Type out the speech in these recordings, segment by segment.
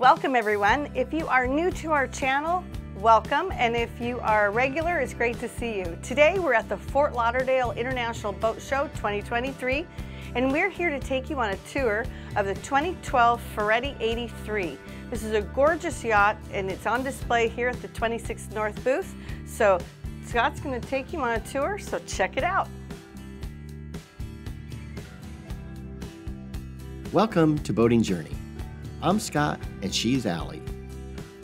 Welcome everyone. If you are new to our channel, welcome. And if you are a regular, it's great to see you. Today we're at the Fort Lauderdale International Boat Show 2023 and we're here to take you on a tour of the 2012 Ferretti 83. This is a gorgeous yacht and it's on display here at the 26th North booth. So Scott's gonna take you on a tour, so check it out. Welcome to Boating Journey. I'm Scott and she's Ally.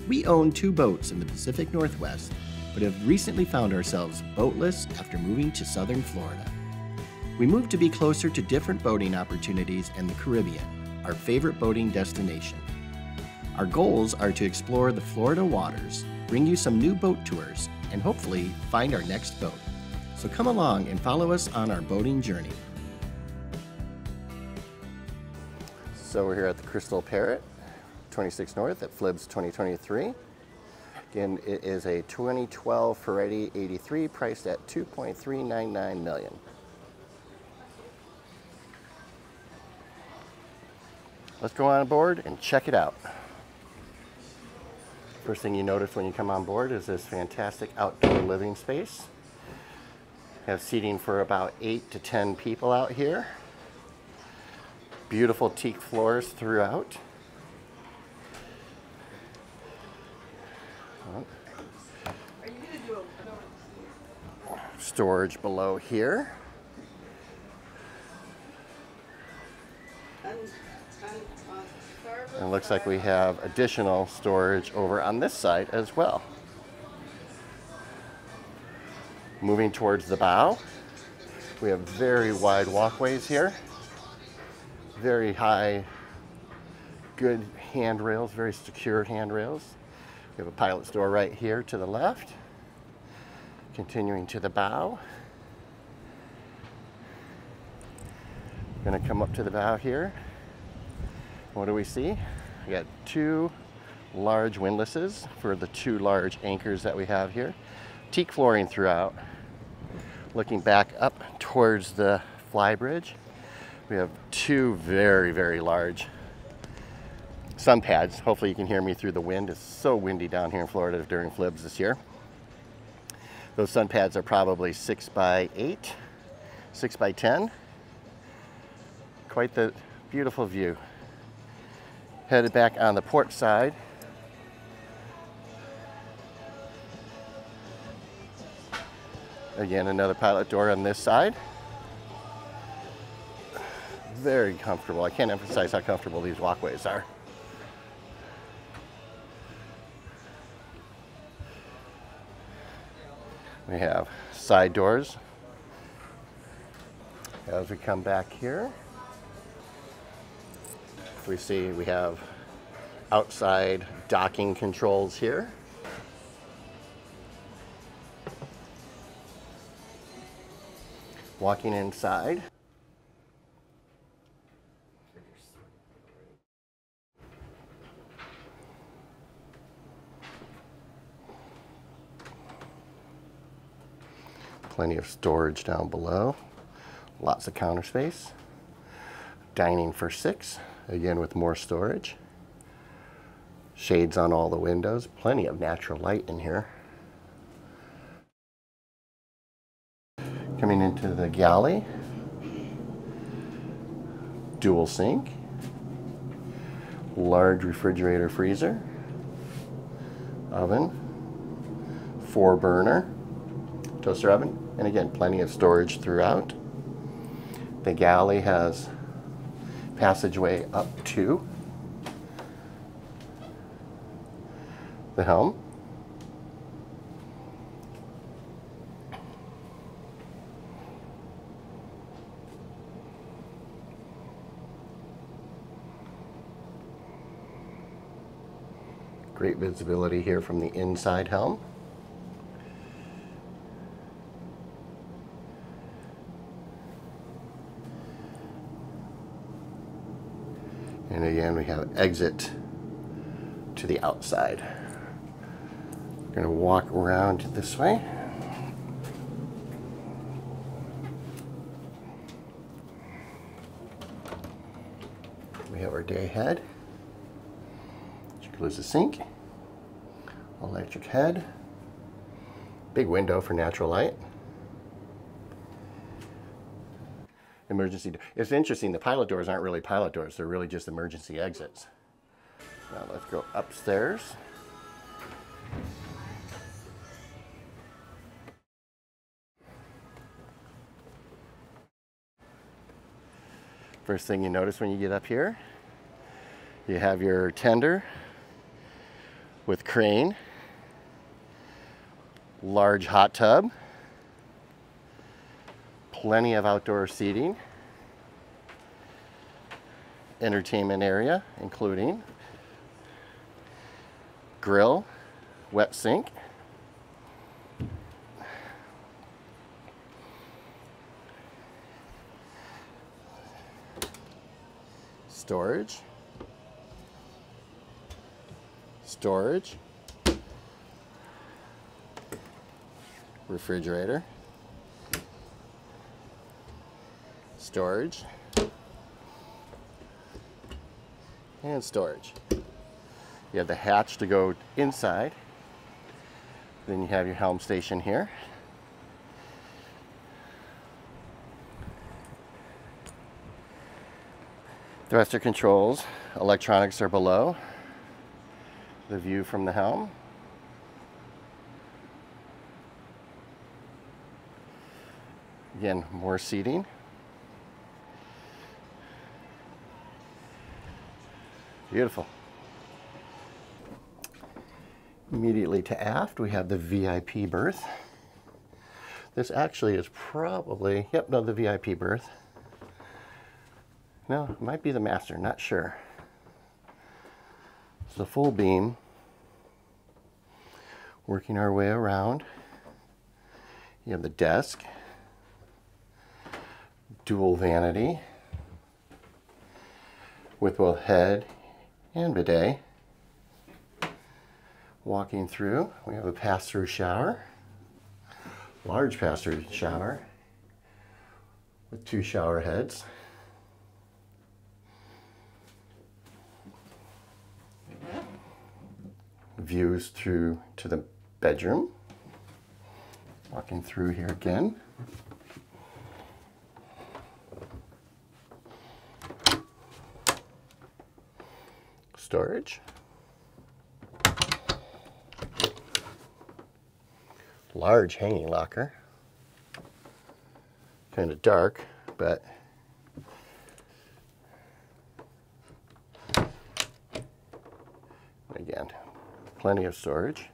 We own two boats in the Pacific Northwest, but have recently found ourselves boatless after moving to southern Florida. We moved to be closer to different boating opportunities in the Caribbean, our favorite boating destination. Our goals are to explore the Florida waters, bring you some new boat tours, and hopefully find our next boat. So come along and follow us on our boating journey. So we're here at the Crystal Parrot, 26 North at Flibs 2023. Again, it is a 2012 Ferretti 83 priced at 2.399 million. Let's go on board and check it out. First thing you notice when you come on board is this fantastic outdoor living space. Have seating for about eight to 10 people out here. Beautiful teak floors throughout. Storage below here. And it looks like we have additional storage over on this side as well. Moving towards the bow, we have very wide walkways here. Very high, good handrails, very secure handrails. We have a pilot's door right here to the left. Continuing to the bow. Gonna come up to the bow here. What do we see? We got two large windlasses for the two large anchors that we have here. Teak flooring throughout. Looking back up towards the fly bridge, we have two very, very large sun pads. Hopefully you can hear me through the wind. It's so windy down here in Florida during flibs this year. Those sun pads are probably six by eight, six by 10. Quite the beautiful view headed back on the port side. Again, another pilot door on this side. Very comfortable. I can't emphasize how comfortable these walkways are. We have side doors as we come back here we see we have outside docking controls here. Walking inside. Plenty of storage down below. Lots of counter space. Dining for six again with more storage. Shades on all the windows, plenty of natural light in here. Coming into the galley, dual sink, large refrigerator freezer, oven, four burner, toaster oven, and again, plenty of storage throughout. The galley has passageway up to the helm. Great visibility here from the inside helm. And again, we have exit to the outside. We're going to walk around this way. We have our day head, There's a sink, electric head, big window for natural light. Emergency. It's interesting. The pilot doors aren't really pilot doors. They're really just emergency exits. Now let's go upstairs. First thing you notice when you get up here, you have your tender with crane, large hot tub, plenty of outdoor seating, entertainment area, including grill, wet sink, storage, storage, refrigerator, storage, and storage. You have the hatch to go inside. Then you have your helm station here. Thruster controls, electronics are below. The view from the helm. Again, more seating. Beautiful. Immediately to aft, we have the VIP berth. This actually is probably, yep, no, the VIP berth. No, it might be the master, not sure. It's the full beam. Working our way around. You have the desk, dual vanity with both head and bidet. Walking through, we have a pass-through shower, large pass-through shower with two shower heads. views through to the bedroom. Walking through here again. Storage. Large hanging locker. Kind of dark, but again, plenty of storage.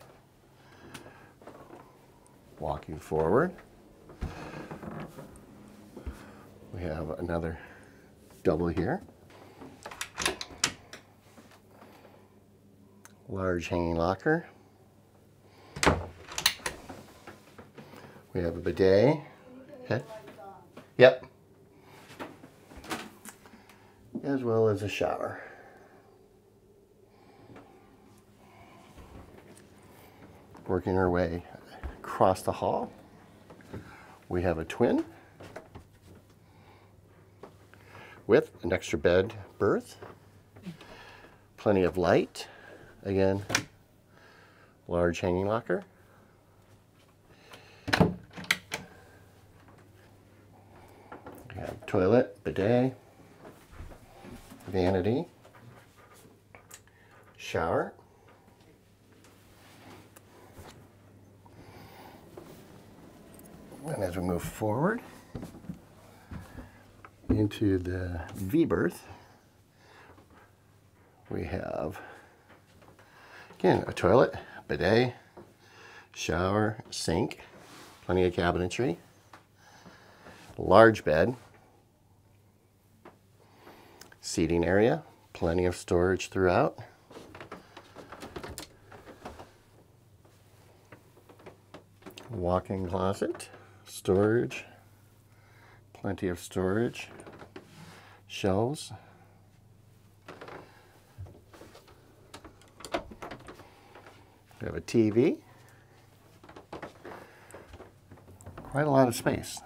Walking forward, we have another double here. Large hanging locker. We have a bidet. Head. Yep. As well as a shower. working our way across the hall. We have a twin with an extra bed berth, plenty of light, again, large hanging locker. We have toilet, bidet, vanity, shower. And as we move forward into the V berth, we have, again, a toilet, bidet, shower, sink, plenty of cabinetry, large bed, seating area, plenty of storage throughout. Walk-in closet storage, plenty of storage, shelves. We have a TV, quite a lot of space.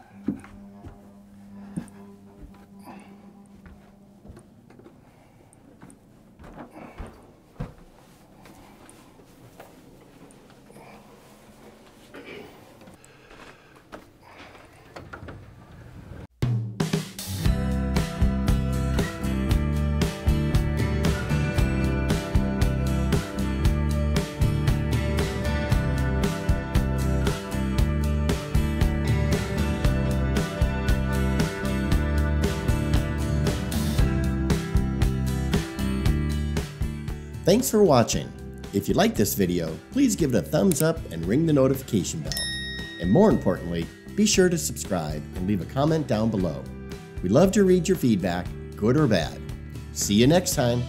Thanks for watching. If you like this video, please give it a thumbs up and ring the notification bell. And more importantly, be sure to subscribe and leave a comment down below. We love to read your feedback, good or bad. See you next time.